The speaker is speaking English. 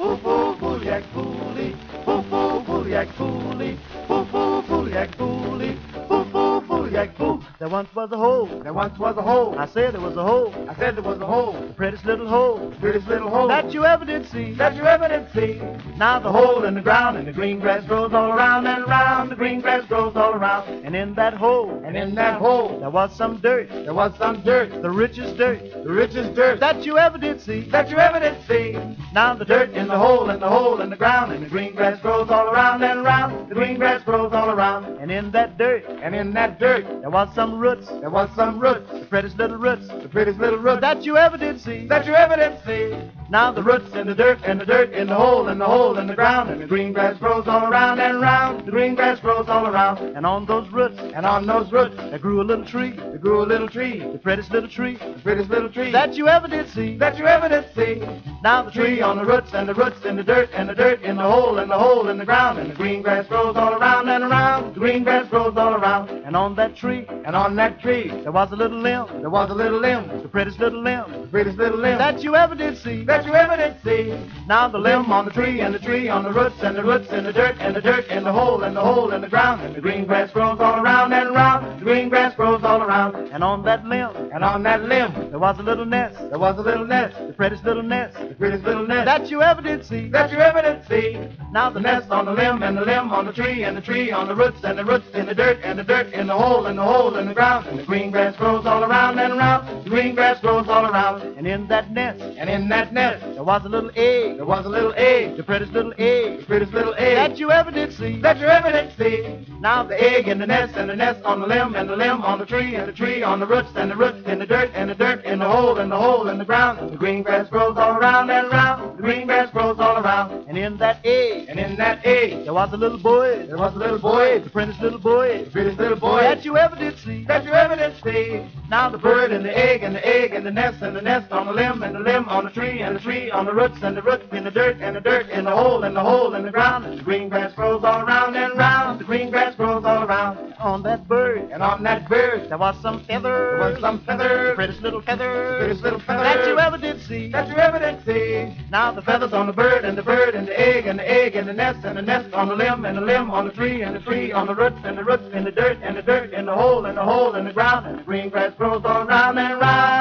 Foo foo fooliac foolie, foo foo fooliac foolie, foo once was a hole. There once was a hole. I said there was a hole. I said there was a hole. The prettiest little hole. The prettiest little hole. That you ever did see. that you ever did see. Now the hole in the ground and the green grass grows all around and around. The green grass grows all around. And in that hole, And in that hole, there was some dirt. there was some dirt. The richest dirt The richest dirt that you ever did see. that you ever did see. Now the Dirt in the hole, in the hole in the ground, and the green grass grows all around and around. The green grass grows all around. And in that dirt, And in that dirt, there was some roots. there was some roots. The prettiest little roots The prettiest little roots that you ever did see. that you ever did see. Now the roots in the dirt and the dirt in the hole in the hole in the ground, and the green grass grows all around and around. The green grass grows all around. and on those roots, And on those roots, there grew a little tree. there grew a little tree. The prettiest little tree The prettiest little tree that you ever did see. that you ever did see. Now the tree on the roots and the roots in the dirt and the dirt in the hole and the hole in the ground and the green grass grows all around and around. The green grass grows. And on that tree, And on that tree there was a little limb. there was a little limb, The prettiest little limb the prettiest little limb that you ever did see. that you ever did see. Now the limb on the tree and the tree on the roots and the roots in the dirt and the dirt in the hole and the hole in the ground and the green grass grows all around and around. The green grass grows all around. and on that limb And on that limb there was a little nest. there was a little nest, The prettiest little nest the prettiest little nest that you ever did see. that you ever did see. Now The nest on the limb and the limb on the tree and the tree on the roots and the roots in the dirt and the dirt in the hole and the hole in the ground and the green grass grows all around and around. The green grass grows all around. and in that nest And in that nest there was a little egg. there was a little egg, The prettiest little egg. the prettiest little egg that you ever did see. that you ever did see. Now The egg in the nest and the nest on the limb and the limb on the tree and the tree on the roots and the roots in the dirt and the dirt in the hole and the hole in the ground. The green grass grows all around and around. The green grass grows all around. and in that egg that there was a little boy. there was a little boy, The prettiest little boy the prettiest little boy that you ever did see. that you ever did see. Now The the bird and the egg and the egg and the nest and the nest on the limb and the limb on the tree and the tree on the roots and the roots in the dirt and the dirt in the hole and the hole in the ground. And the green grass grows all around and round. On that bird And on that bird there was some feather there was some The feather prettiest little feather prettiest little feather that you ever did see. that you ever did see. Now the The feathers on the bird and the bird and the egg and the egg and the nest and the nest on the limb and the limb on the tree and the tree on the roots and the roots in the dirt and the dirt in the hole and the hole in the ground and the green grass grows all around and round.